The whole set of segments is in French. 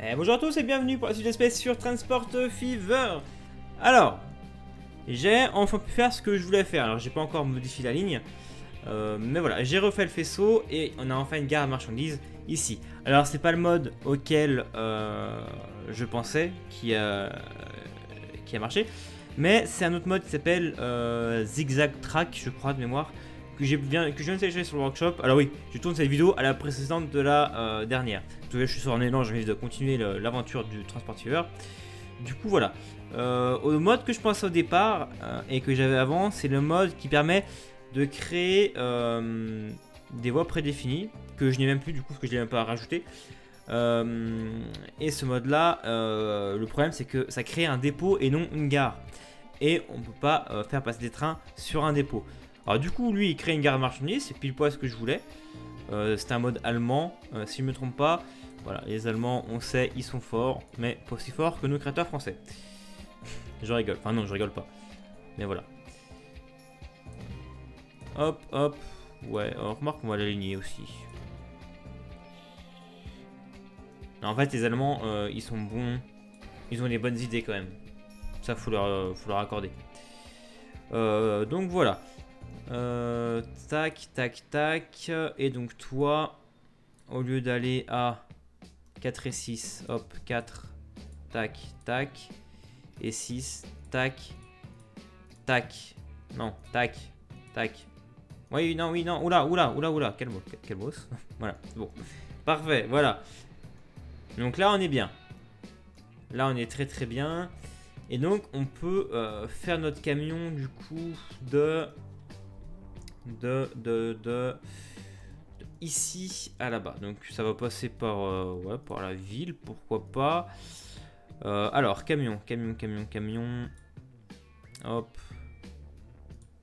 Eh, bonjour à tous et bienvenue pour la suite d'espèces sur Transport Fever. Alors, j'ai enfin pu faire ce que je voulais faire. Alors, j'ai pas encore modifié la ligne. euh, mais voilà, j'ai refait le faisceau et on a enfin une gare à marchandises ici. Alors, c'est pas le mode auquel euh, je pensais qui a, qui a marché. Mais c'est un autre mode qui s'appelle euh, Zigzag Track, je crois, de mémoire. Que, que je viens de télécharger sur le workshop. Alors oui, je tourne cette vidéo à la précédente de la euh, dernière. Je suis sur un élan, j'ai envie de continuer l'aventure du transporteur. Du coup, voilà. Euh, au mode que je pensais au départ euh, et que j'avais avant, c'est le mode qui permet de créer des voies prédéfinies que je n'ai même plus du coup, parce que je l'ai même pas rajouté. Et ce mode-là, euh, le problème c'est que ça crée un dépôt et non une gare. Et on peut pas faire passer des trains sur un dépôt. Alors du coup, lui, il crée une gare marchandise, c'est pile poil ce que je voulais. Euh, c'est un mode allemand, euh, si je me trompe pas. Voilà, les Allemands, on sait, ils sont forts, mais pas aussi forts que nos créateurs français. je rigole, enfin non, je rigole pas. Mais voilà. Hop, hop. Ouais, on remarque qu'on va l'aligner aussi. En fait, les Allemands, euh, ils sont bons. Ils ont des bonnes idées quand même. Ça, faut leur, euh, accorder. Euh, donc voilà. Euh, tac, tac, tac. Et donc toi, au lieu d'aller à 4 et 6, hop, 4, tac, tac. Et 6, tac, tac. Non, tac, tac. Oui, non, oui, non, oula, oula, oula, oula. Quel quel boss. voilà, bon. Parfait, voilà. Donc là, on est bien. Là, on est très très bien. Et donc, on peut euh, faire notre camion du coup de de, de, de, ici à là-bas. Donc ça va passer par, euh, ouais, par la ville, pourquoi pas. Euh, alors, camion, camion, camion, camion. Hop.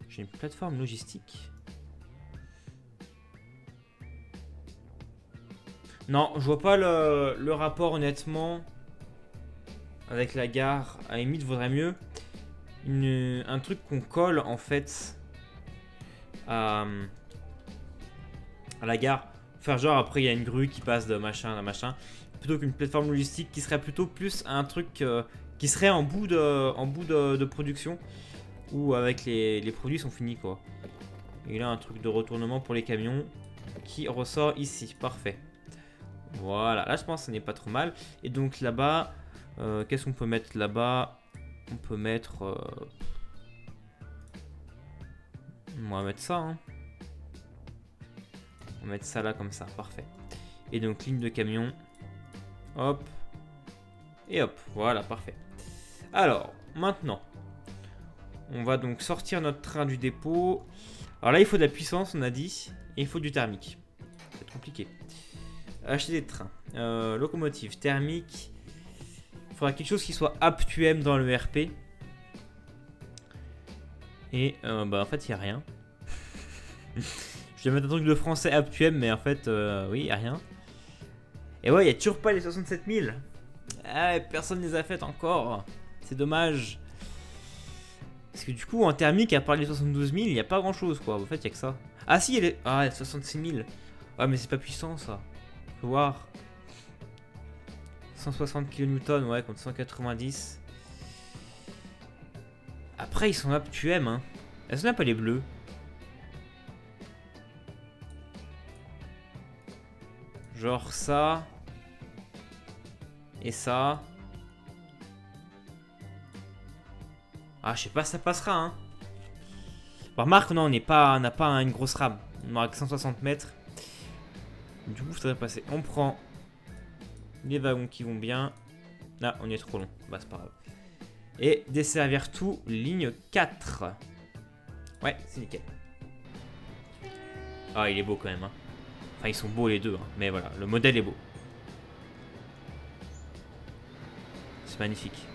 J'ai une plateforme logistique. Non, je vois pas le, le rapport honnêtement avec la gare. À la limite, vaudrait mieux une- un truc qu'on colle en fait à, la gare. Faire genre après il y a une grue qui passe de machin à machin. Plutôt qu'une plateforme logistique qui serait plutôt plus un truc euh, qui serait en bout de, production. Ou avec les, les produits sont finis quoi. Et là un truc de retournement pour les camions qui ressort ici. Parfait. Voilà, là je pense que ce n'est pas trop mal. Et donc là-bas, euh, qu'est-ce qu'on peut mettre là-bas? On peut mettre... euh, On va mettre ça. Hein. On va mettre ça là comme ça, parfait. Et donc ligne de camion. Hop. Et hop, voilà, parfait. Alors, maintenant. On va donc sortir notre train du dépôt. Alors là, il faut de la puissance, on a dit. Et il faut du thermique. C'est compliqué. Acheter des trains. Euh, locomotive thermique. Il faudra quelque chose qui soit Aptuem dans le RP. Et euh, bah en fait, il n'y a rien. Je vais mettre un truc de français Aptuem, mais en fait, euh, oui, n'y a rien. Et ouais, n'y a toujours pas les 67 000. Ah, personne ne les a faites encore. C'est dommage. Parce que du coup, en thermique, à part les 72 000, il a pas grand chose quoi. En fait, il a que ça. Ah, si, il y a les... Ah, 66 000. Ouais, mais c'est pas puissant ça. Faut voir. 160 kN, ouais, contre 190. Après, ils sont là, hein. Qu'on n'a pas les bleus? Genre ça. Et ça. Ah, je sais pas, ça passera, hein. Remarque, non, on n'est pas, on n'a pas une grosse rame. On aura que 160 mètres. Du coup, ça devrait passer. On prend les wagons qui vont bien. Là, on est trop long. Bah, c'est pas grave. Et desservir tout, ligne 4. Ouais, c'est nickel. Ah, il est beau quand même. hein. Ils sont beaux les deux. hein. Mais voilà, le modèle est beau. C'est magnifique.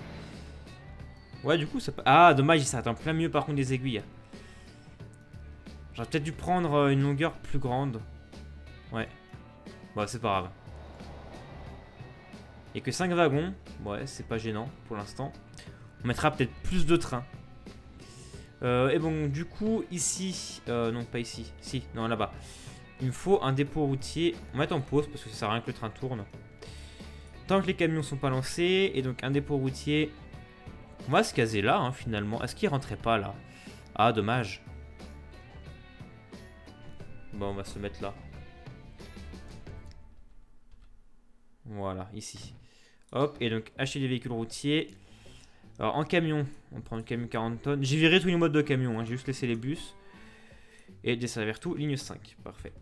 Ouais, du coup, ça. Ah, dommage, il s'arrête en plein milieu par contre des aiguilles. J'aurais peut-être dû prendre euh, une longueur plus grande. Ouais. Bon, c'est pas grave. Il n'y a que 5 wagons. Ouais, c'est pas gênant pour l'instant. On mettra peut-être plus de trains. Euh, et bon, du coup, ici... euh, non, pas ici. Si, non, là-bas. Il me faut un dépôt routier. On va mettre en pause parce que ça sert à rien que le train tourne. Tant que les camions sont pas lancés, et donc un dépôt routier. On va se caser là, hein, finalement. Est-ce qu'il rentrait pas là? Ah, dommage. Bon, on va se mettre là. Voilà, ici. Hop, et donc acheter des véhicules routiers. Alors en camion, on prend un camion 40 tonnes. J'ai viré tous les modes de camion, hein. j'ai juste laissé les bus. Et desservir tout, ligne 5, parfait.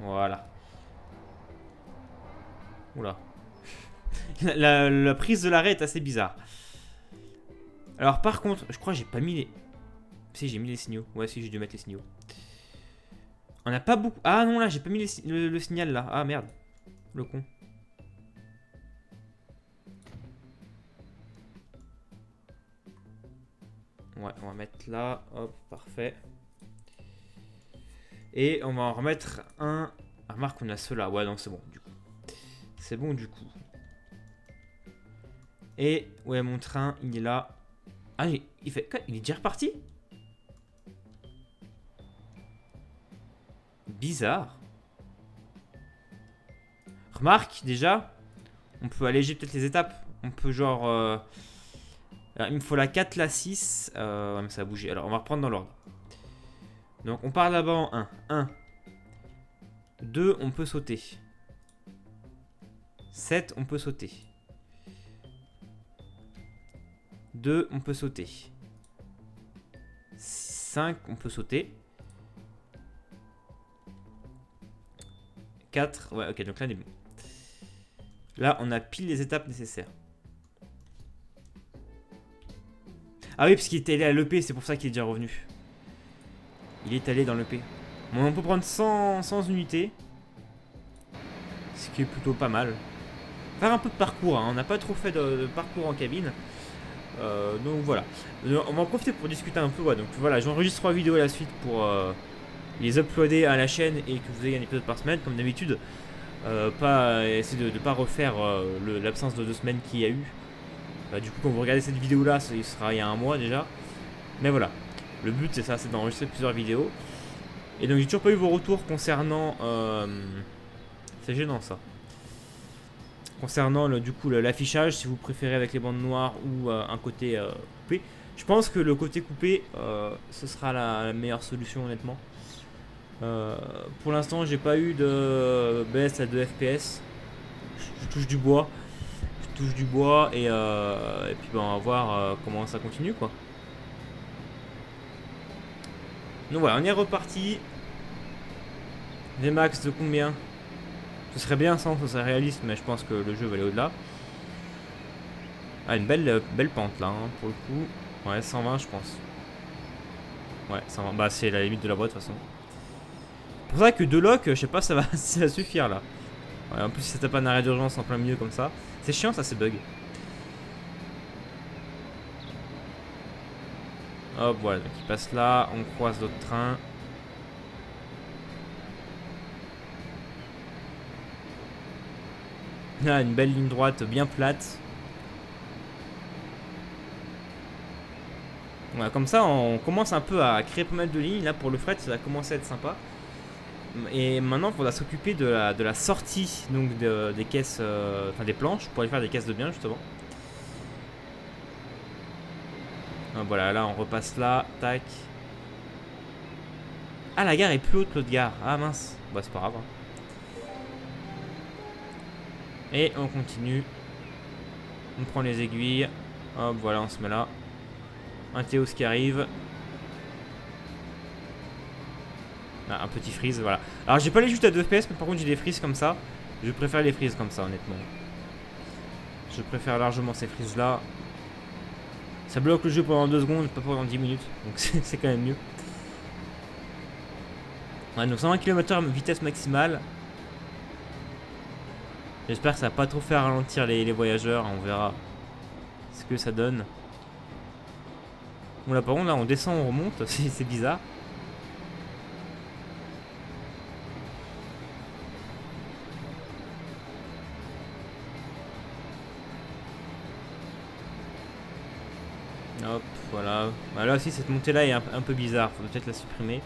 Voilà. Oula. la, prise de l'arrêt est assez bizarre. Alors par contre, je crois que j'ai pas mis les... Si, j'ai mis les signaux. Ouais, si, j'ai dû mettre les signaux. On n'a pas beaucoup... Ah non, là, j'ai pas mis le, signal, là. Ah, merde. Le con. Ouais, on va mettre là. Hop, parfait. Et on va en remettre un... Ah, remarque, on a ceux-là. Ouais, non, c'est bon, du coup. C'est bon, du coup. Et, ouais, mon train, il est là. Ah, il, fait... Il est déjà reparti? Bizarre. Remarque, déjà, on peut alléger peut-être les étapes. On peut genre... Euh, il me faut la 4, la 6. Euh, mais ça a bougé. Alors, on va reprendre dans l'ordre. Donc, on part là-bas en 1. 1. 2, on peut sauter. 7, on peut sauter. 2, on peut sauter. 5, on peut sauter. 4, ouais, ok, donc là, on est bon. Là, on a pile les étapes nécessaires. Ah oui, parce qu'il était allé à l'EP, c'est pour ça qu'il est déjà revenu. Il est allé dans l'EP. Bon, on peut prendre 100, 100 unités. Ce qui est plutôt pas mal. Faire un peu de parcours, hein. on n'a pas trop fait de parcours en cabine. Euh, donc voilà. Euh, on va en profiter pour discuter un peu. donc voilà, j'enregistre trois vidéos à la suite pour euh, les uploader à la chaîne et que vous ayez un épisode par semaine, comme d'habitude. essayer de ne pas refaire l'absence de deux semaines qu'il y a eu. Bah, du coup, quand vous regardez cette vidéo là, il sera il y a un mois déjà. Mais voilà, le but c'est ça, c'est d'enregistrer plusieurs vidéos. Et donc j'ai toujours pas eu vos retours concernant. C'est gênant ça. Concernant le, du coup l'affichage, si vous préférez avec les bandes noires ou euh, un côté euh, coupé. Je pense que le côté coupé, euh, ce sera la, meilleure solution honnêtement. pour l'instant, j'ai pas eu de baisse à 2 FPS. Je, touche du bois. Je touche du bois et, et puis ben, on va voir comment ça continue quoi. Donc voilà, on est reparti. Des max de combien? Ce serait bien sans, ce serait réaliste, mais je pense que le jeu va aller au-delà. Ah, une belle, euh, belle pente là, hein, pour le coup. Ouais, 120 je pense. Ouais, 120. Bah, c'est la limite de la boîte de toute façon. Pour ça que deux locks, je sais pas ça va, ça va suffire là. Ouais, en plus, si ça pas un arrêt d'urgence en plein milieu comme ça. C'est chiant ça, ces bugs. Hop, voilà, donc il passe là, on croise d'autres trains. Là, une belle ligne droite bien plate. Voilà, comme ça, on commence un peu à créer pas mal de lignes. Là, pour le fret, ça va commencer à être sympa. Et maintenant, il faudra s'occuper de la, sortie des caisses, euh, enfin des planches, pour aller faire des caisses de biens, justement. Ah, voilà, là, on repasse là. Tac. Ah, la gare est plus haute, l'autre gare. Ah, mince. Bah, c'est pas grave. Hein. Et on continue. On prend les aiguilles. Hop, voilà, on se met là. Un Théos qui arrive. Ah, un petit freeze, voilà. Alors j'ai pas les juste à 2 FPS, mais par contre j'ai des freezes comme ça. Je préfère les freezes comme ça, honnêtement. Je préfère largement ces freezes là. Ça bloque le jeu pendant 2 secondes, pas pendant 10 minutes. Donc c'est quand même mieux. Ouais, donc 120 km/h vitesse maximale. J'espère que ça va pas trop faire ralentir les, voyageurs. On verra ce que ça donne. Bon là par contre là on descend, on remonte. C'est bizarre. Cette montée-là est un, peu bizarre. Faut peut-être la supprimer.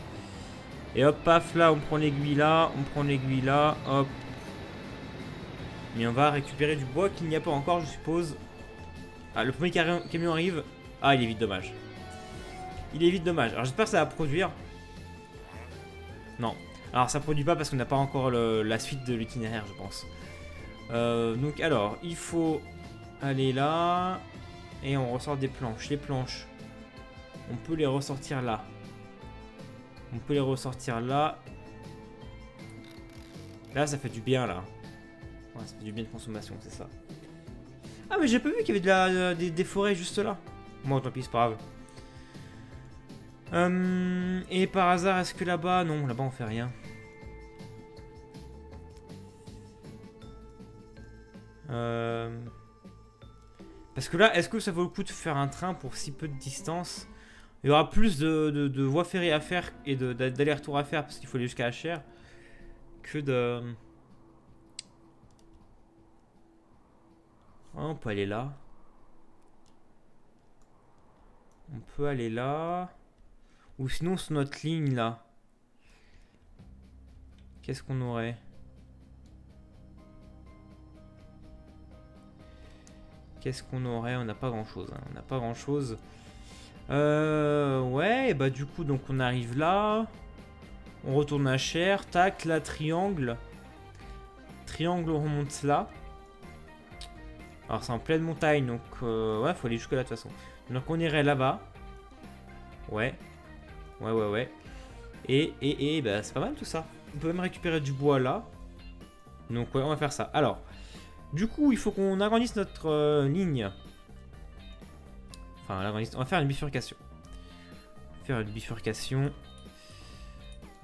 Et hop, paf, là, on prend l'aiguille là, on prend l'aiguille là, hop. Mais on va récupérer du bois qu'il n'y a pas encore, je suppose. Ah, le premier camion arrive. Ah, il est vite dommage. Il est vite dommage. Alors, j'espère que ça va produire. Non. Alors, ça produit pas parce qu'on n'a pas encore la suite de l'itinéraire, je pense. Euh, donc, alors, il faut aller là. Et on ressort des planches. Les planches, on peut les ressortir là. On peut les ressortir là. Là, ça fait du bien, là. Ouais, ça fait du bien de consommation, c'est ça. Ah, mais j'ai pas vu qu'il y avait de la, des, forêts juste là. Moi, tant pis, c'est pas grave. Hum, et par hasard, est-ce que là-bas... Non, là-bas, on fait rien. Euh... Parce que là, est-ce que ça vaut le coup de faire un train pour si peu de distance? Il y aura plus de, voies ferrées à faire et d'aller-retour à faire parce qu'il faut aller jusqu'à HR que de... On peut aller là. On peut aller là. Ou sinon sur notre ligne là. Qu'est-ce qu'on aurait? Qu'est-ce qu'on aurait? On n'a pas grand-chose. Hein. On n'a pas grand-chose. Euh, ouais, bah du coup, donc on arrive là. On retourne à Cher. Tac, là, triangle. Triangle, on remonte là. Alors c'est en pleine montagne, donc euh, ouais, faut aller jusque là de toute façon. Donc on irait là-bas. Ouais. Ouais, ouais, ouais. Et, et, et, bah c'est pas mal tout ça. On peut même récupérer du bois là. Donc ouais, on va faire ça. Alors, du coup, il faut qu'on agrandisse notre euh, ligne. On va faire une bifurcation. Faire une bifurcation.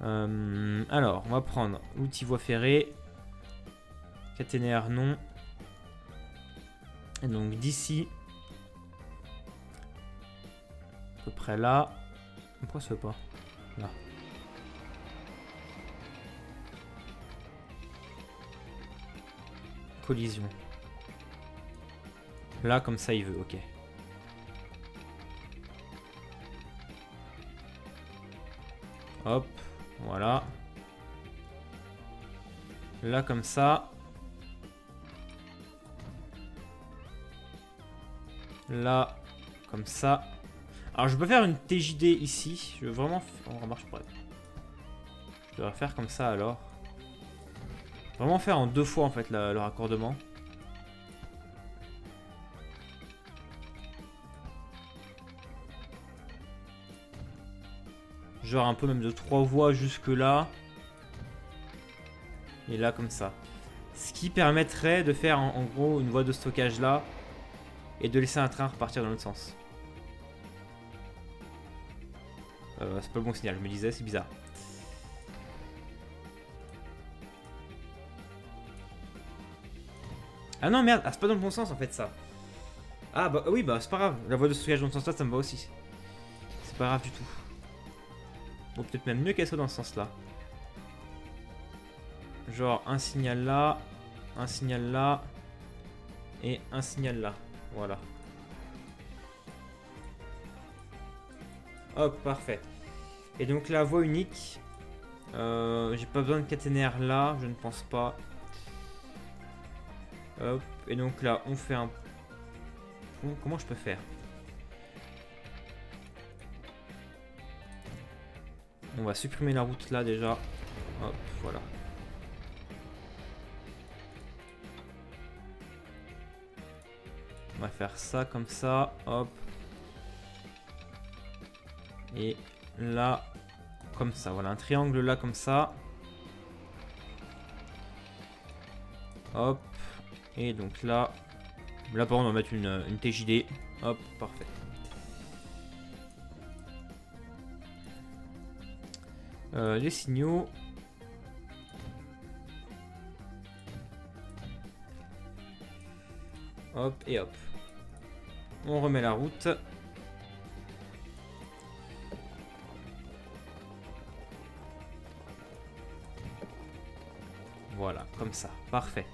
Euh, alors, on va prendre outil voie ferrée. Caténaire non. Et donc d'ici. À peu près là. Pourquoi ça veut pas Là. collision. Là, comme ça, il veut, ok. Hop, voilà. Là, comme ça. Là, comme ça. Alors, je peux faire une TJD ici. Je veux vraiment... On remarche pas. Je devrais faire comme ça, alors. Vraiment faire en deux fois en fait le raccordement. Genre un peu même de trois voies jusque là. Et là comme ça. Ce qui permettrait de faire en, gros une voie de stockage là. Et de laisser un train repartir dans l'autre sens. Euh, c'est pas le bon signal, je me disais, c'est bizarre. Ah non, merde, ah, c'est pas dans le bon sens en fait ça. Ah bah oui, bah c'est pas grave. La voie de stockage dans ce sens-là, ça me va aussi. C'est pas grave du tout. Bon, peut-être même mieux qu'elle soit dans ce sens-là. Genre un signal là, un signal là, et un signal là. Voilà. Hop, parfait. Et donc la voie unique, euh, j'ai pas besoin de caténaire là, je ne pense pas. Hop, et donc là, on fait un... Comment je peux faire? On va supprimer la route là déjà. Hop, voilà. On va faire ça comme ça. Hop. Et là, comme ça. Voilà, un triangle là comme ça. Hop. Et donc là, là par contre on va mettre une, une TJD. Hop, parfait. Euh, les signaux. Hop et hop. On remet la route. Voilà, comme ça. Parfait.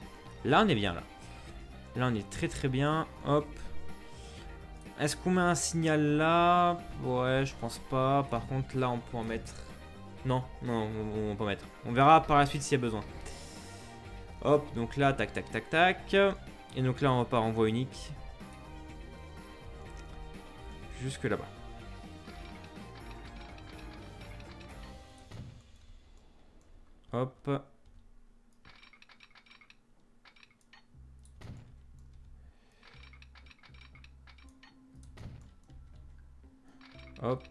Là, on est bien, là. Là, on est très très bien. Hop. Est-ce qu'on met un signal là? Ouais, je pense pas. Par contre, là, on peut en mettre Non, non, on, va pas mettre. On verra par la suite s'il y a besoin. Hop, donc là, tac, tac, tac, tac. Et donc là, on repart en voie unique. Jusque là-bas. Hop. Hop.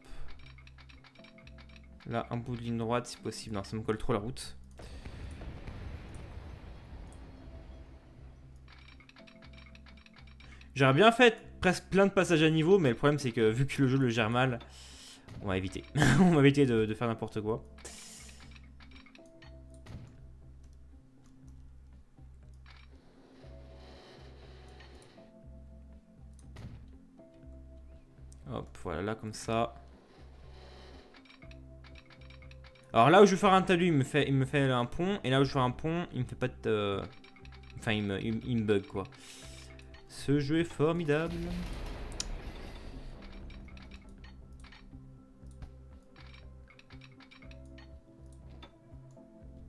Là, un bout de ligne droite si possible. Non, ça me colle trop la route. J'aurais bien fait presque plein de passages à niveau, mais le problème c'est que vu que le jeu le gère mal, on va éviter. on va éviter de, de faire n'importe quoi. Hop, voilà, là comme ça. Alors là où je vais faire un talus, il me fait, il me fait un pont. Et là où je fais un pont, il me fait pas de... Enfin, il me, il, me bug, quoi. Ce jeu est formidable.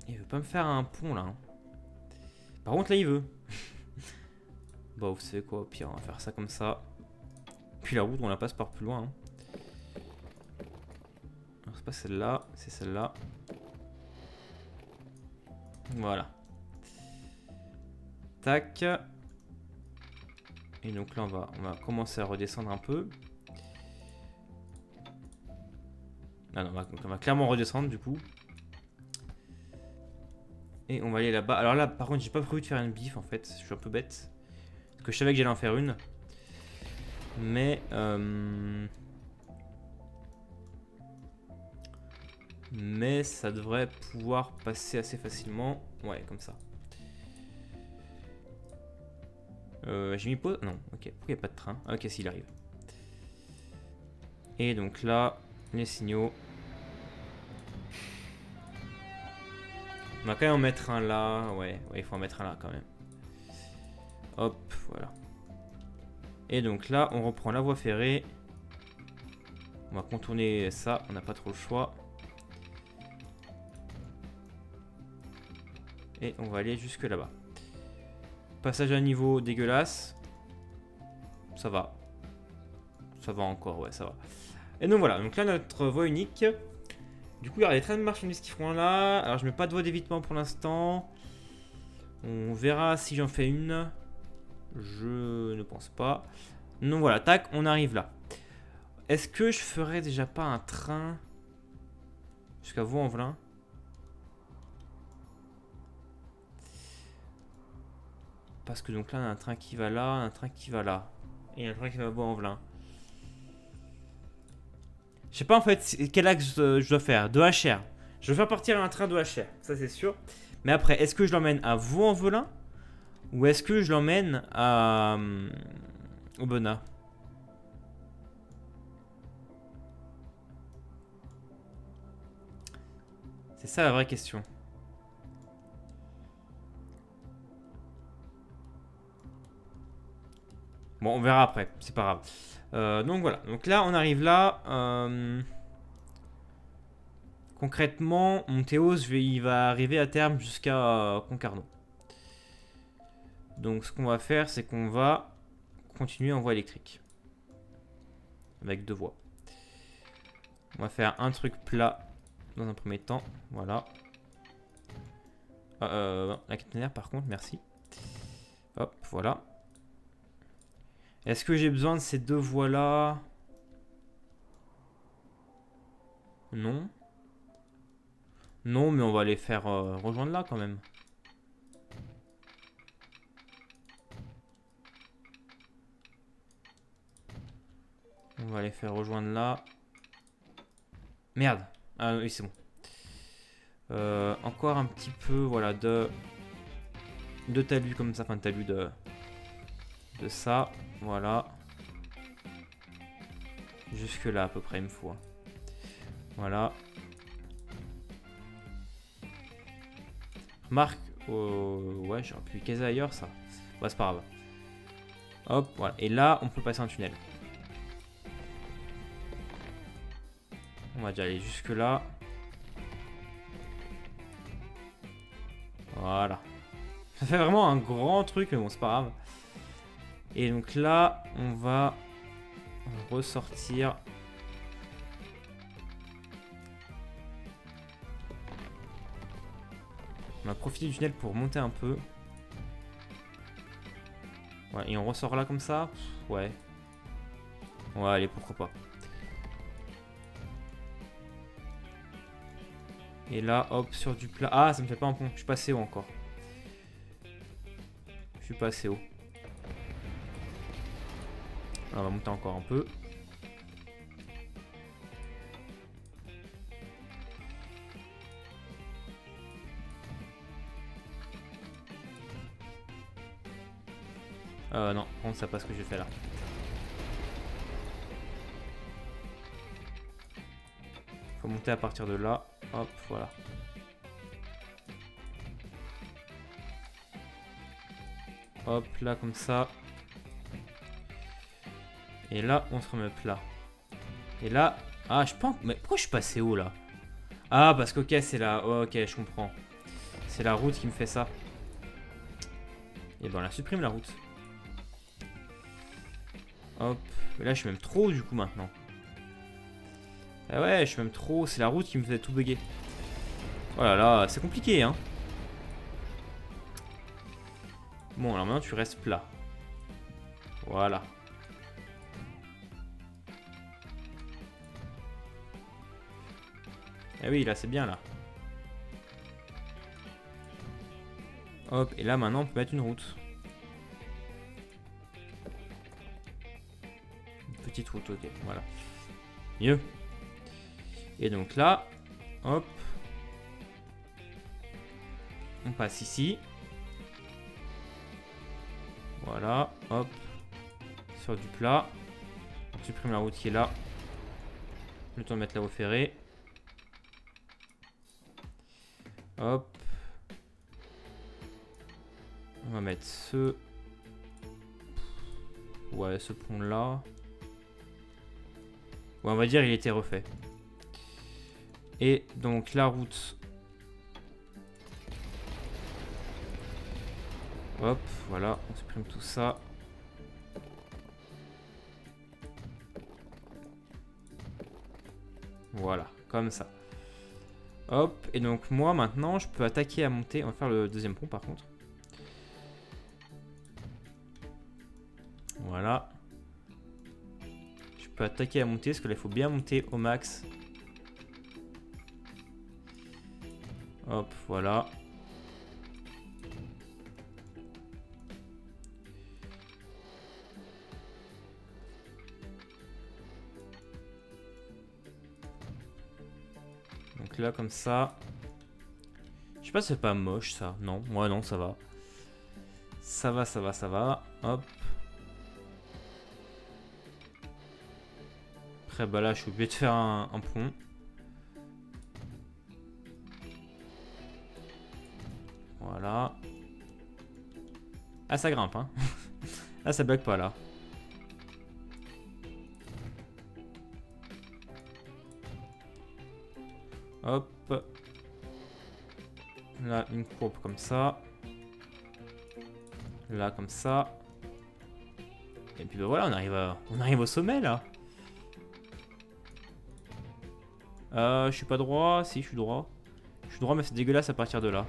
Il veut pas me faire un pont, là. Hein. Par contre, là, il veut. bon, vous savez quoi, au pire, on va faire ça comme ça. Puis la route, on la passe par plus loin. Hein pas celle-là, c'est celle-là. Voilà. Tac. Et donc là, on va, on va commencer à redescendre un peu. Ah non, on va, clairement redescendre du coup. Et on va aller là-bas. Alors là, par contre, j'ai pas prévu de faire une bif en fait. Je suis un peu bête. Parce que je savais que j'allais en faire une. Mais... Euh... Mais ça devrait pouvoir passer assez facilement. Ouais, comme ça. Euh, J'ai mis pause? Non, ok. Pourquoi il n'y a pas de train? Ah, Ok, s'il arrive. Et donc là, les signaux. On va quand même en mettre un là. Ouais, ouais, il faut en mettre un là quand même. Hop, voilà. Et donc là, on reprend la voie ferrée. On va contourner ça, on n'a pas trop le choix. On va aller jusque là-bas. Passage à niveau dégueulasse. Ça va. Ça va encore, ouais, ça va. Et donc voilà, donc là notre voie unique. Du coup, il y aura des trains de marchandises qui feront là. Alors je mets pas de voie d'évitement pour l'instant. On verra si j'en fais une. Je ne pense pas. Donc voilà, tac, on arrive là. Est-ce que je ferais déjà pas un train jusqu'à Vaux-en-Velin? Parce que donc là, un train qui va là, un train qui va là. Et un train qui va bois en velin. Je sais pas en fait quel axe je dois faire. De HR. Je vais faire partir un train de HR, ça c'est sûr. Mais après, est-ce que je l'emmène à Vaux-en-Velin? Ou est-ce que je l'emmène à... Euh, au Bonnat C'est ça la vraie question. Bon, on verra après, c'est pas grave. Euh, donc voilà, donc là on arrive là. Euh, concrètement, Monteos il va arriver à terme jusqu'à euh, Concarneau. Donc ce qu'on va faire, c'est qu'on va continuer en voie électrique. Avec deux voies. On va faire un truc plat dans un premier temps. Voilà. la caténaire par contre, merci. Hop, voilà. Est-ce que j'ai besoin de ces deux voies-là Non. Non, mais on va les faire euh, rejoindre là quand même. On va les faire rejoindre là. Merde. Ah oui, c'est bon. Euh, encore un petit peu, voilà, de... De talus comme ça, enfin talus de... De ça. Voilà. Jusque là à peu près, il me faut. Voilà. Marque. Euh, ouais, j'aurais pu caser ailleurs ça. Bah, c'est pas grave. Hop, voilà. Et là, on peut passer un tunnel. On va déjà aller jusque là. Voilà. Ça fait vraiment un grand truc, mais bon, c'est pas grave. Et donc là, on va ressortir. On va profiter du tunnel pour monter un peu. Ouais, et on ressort là comme ça Ouais. Ouais, allez, pourquoi pas. Et là, hop, sur du plat. Ah, ça me fait pas un pont. Je suis passé haut encore. Je suis pas assez haut. On va monter encore un peu. Euh, non, on sait pas ce que j'ai fait là. Faut monter à partir de là. Hop, voilà. Hop, là, comme ça. Et là, on se remet plat. Et là... Ah, je pense... Mais pourquoi je suis passé haut, là? Ah, parce que, ok, c'est la... ok, je comprends. C'est la route qui me fait ça. Et ben, on la supprime, la route. Hop. là, je suis même trop, du coup, maintenant. Ah ouais, je suis même trop... C'est la route qui me fait tout bugger. Oh là là, c'est compliqué, hein. Bon, alors maintenant, tu restes plat. Voilà. Ah oui, là, c'est bien, là. Hop, et là, maintenant, on peut mettre une route. Une petite route, ok, voilà. Mieux. Et donc là, hop. On passe ici. Voilà, hop. Sur du plat. On supprime la route qui est là. Le temps de mettre la voie ferrée. Hop. On va mettre ce... Ouais, ce pont là. Ouais, on va dire il était refait. Et donc la route. Hop, voilà, on supprime tout ça. Voilà, comme ça. Hop, et donc moi maintenant je peux attaquer à monter. On va faire le deuxième pont par contre. Voilà. Je peux attaquer à monter parce que là il faut bien monter au max Hop, voilà. Là, comme ça. Je sais pas c'est pas moche, ça. Non, moi non, ça va. Ça va, ça va, ça va. Hop. Après, bah là, je suis obligé de faire un pont. Voilà. Ah, ça grimpe, hein. ah, ça bug pas, là. Là, une courbe comme ça. Là, comme ça. Et puis bah, voilà, on arrive, on arrive au sommet, là. Euh, je suis pas droit. Si, je suis droit. Je suis droit, mais c'est dégueulasse à partir de là.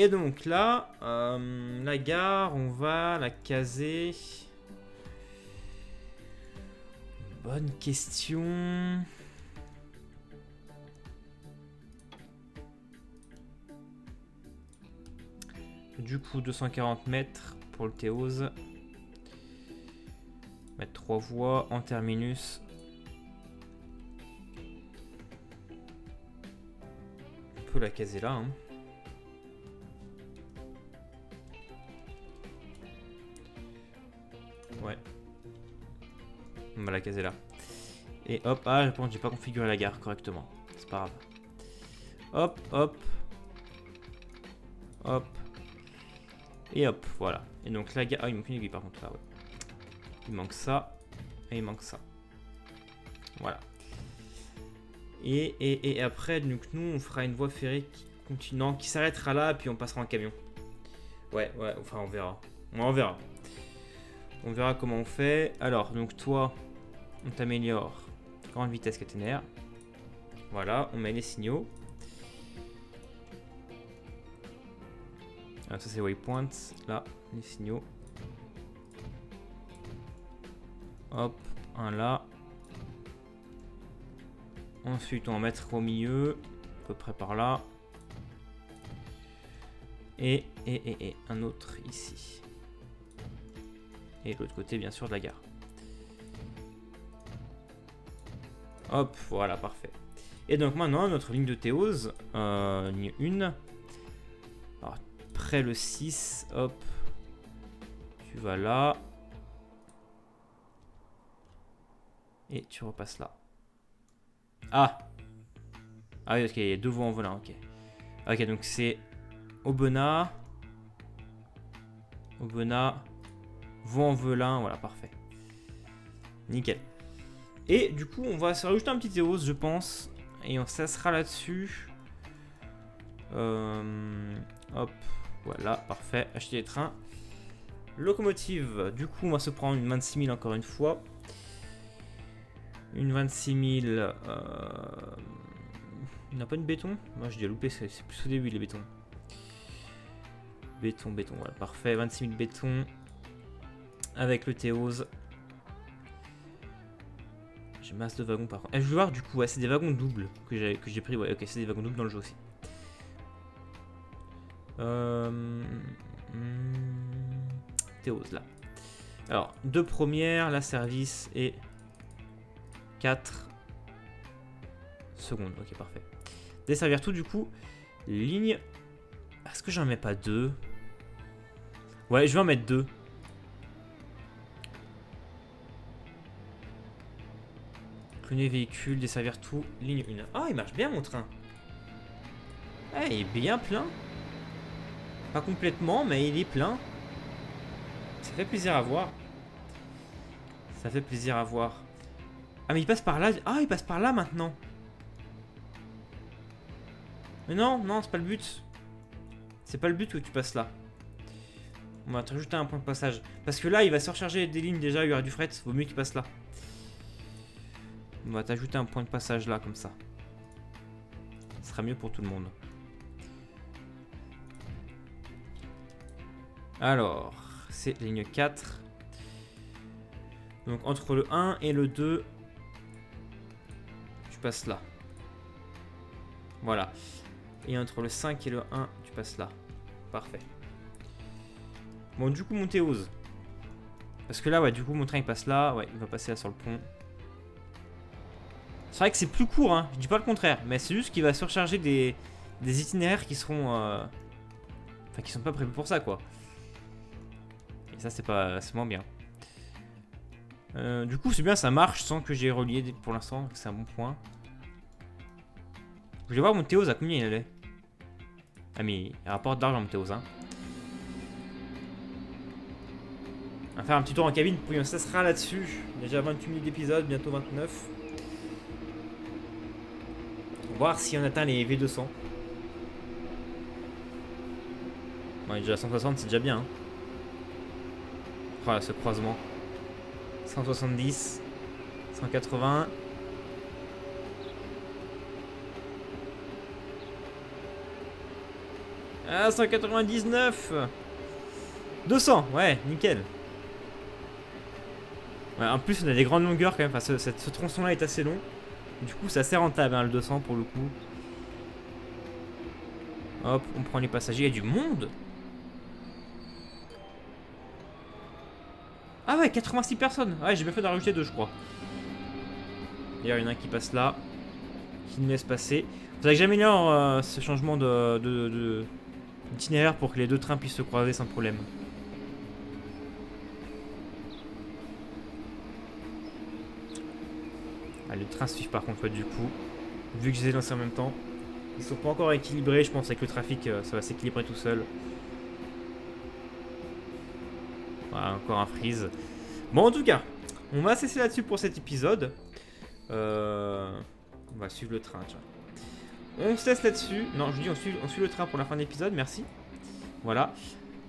Et donc là, euh, la gare, on va la caser. Bonne question. Du coup, 240 mètres pour le Théose. Mettre trois voies en terminus. On peut la caser là. Hein. On va la caser là. Et hop, ah, je pense j'ai pas configuré la gare correctement. C'est pas grave. Hop, hop. hop. Et hop, voilà. Et donc la gare... Ah, il manque une aiguille par contre là, ouais. Il manque ça. Et il manque ça. Voilà. Et après, donc nous, on fera une voie ferrée qui continue, qui s'arrêtera là, puis on passera en camion. Ouais, ouais, enfin, on verra. on verra. On verra comment on fait. Alors, donc toi, on t'améliore. Grande vitesse caténaire. Voilà, on met les signaux. Alors, ça c'est waypoint. Là, les signaux. Hop, un là. Ensuite, on va mettre au milieu, à peu près par là. Et, et, et, et un autre ici. Et l'autre côté, bien sûr, de la gare. Hop, voilà, parfait. Et donc maintenant, notre ligne de théose, euh, ligne 1. Alors, le 6, hop. Tu vas là. Et tu repasses là. Ah Ah oui, ok, il y a deux voies en volant, ok. Ok, donc c'est Aubenas. Aubenas. Voie en velin, voilà, parfait. Nickel. Et du coup, on va se rajouter un petit théos, je pense. Et on sera là-dessus. Euh, hop, voilà, parfait. Acheter les trains. Locomotive, du coup, on va se prendre une 26 000 encore une fois. Une 26 000. Euh... Il n'a pas une béton? Moi, je dis à louper, c'est plus au début les bétons. Béton, béton, voilà, parfait. 26 000 béton. Avec le théose. J'ai masse de wagons par contre. Eh, je veux voir du coup, ouais, c'est des wagons doubles que j'ai pris. Ouais, ok, c'est des wagons doubles dans le jeu aussi. Euh, hmm, Théose là. Alors, deux premières, la service et 4 secondes. Ok, parfait. Desservir tout du coup. Ligne. Est-ce que j'en mets pas deux? Ouais, je vais en mettre deux. Cluner véhicule, desservir tout, ligne 1. Ah, il marche bien mon train. Ah, il est bien plein. Pas complètement, mais il est plein. Ça fait plaisir à voir. Ça fait plaisir à voir. Ah, mais il passe par là. Ah, il passe par là maintenant. Mais non, non, c'est pas le but. C'est pas le but que tu passes là. On va te rajouter un point de passage. Parce que là, il va surcharger des lignes déjà, il y aura du fret. Vaut mieux qu'il passe là. On va t'ajouter un point de passage là, comme ça. Ce sera mieux pour tout le monde. Alors, c'est ligne 4. Donc entre le 1 et le 2, tu passes là. Voilà. Et entre le 5 et le 1, tu passes là. Parfait. Bon, du coup, mon Théose. Parce que là, ouais, du coup, mon train il passe là. Ouais, il va passer là sur le pont. C'est vrai que c'est plus court, hein. je dis pas le contraire, mais c'est juste qu'il va surcharger des, itinéraires qui seront... Euh, enfin, qui sont pas prévus pour ça, quoi. Et ça, c'est pas... c'est moins bien. Euh, du coup, c'est bien, ça marche sans que j'ai relié pour l'instant, c'est un bon point. Je vais voir mon Théos à combien il est. Ah, mais il rapporte d'argent, mon Théos, hein. On va faire un petit tour en cabine, puis on sera là-dessus. Déjà 28 minutes d'épisode, bientôt 29 voir si on atteint les V200. Bon, déjà 160, c'est déjà bien. Hein. Voilà, ce croisement. 170, 180. Ah, 199 200, ouais, nickel. Ouais, en plus, on a des grandes longueurs quand même. Ce tronçon-là est assez long. Du coup, c'est assez rentable, hein, le 200 pour le coup. Hop, on prend les passagers. Il y a du monde Ah ouais, 86 personnes. Ouais, j'ai bien fait d'en rajouter deux, je crois. D'ailleurs, il y en a un qui passe là. Qui nous laisse passer. Faudrait que j'améliore euh, ce changement de, de, d'itinéraire pour que les deux trains puissent se croiser sans problème. Ah, le train suit par contre, du coup. Vu que je les ai lancés en même temps. Ils sont pas encore équilibrés, je pense, avec le trafic, euh, ça va s'équilibrer tout seul. Voilà, encore un freeze. Bon, en tout cas, on va cesser là-dessus pour cet épisode. Euh, on va suivre le train, tiens. On se laisse là-dessus. Non, je dis on suit, on suit le train pour la fin de l'épisode, merci. Voilà.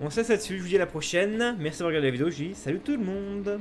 On se laisse là-dessus, je vous dis à la prochaine. Merci d'avoir regardé la vidéo, je dis salut tout le monde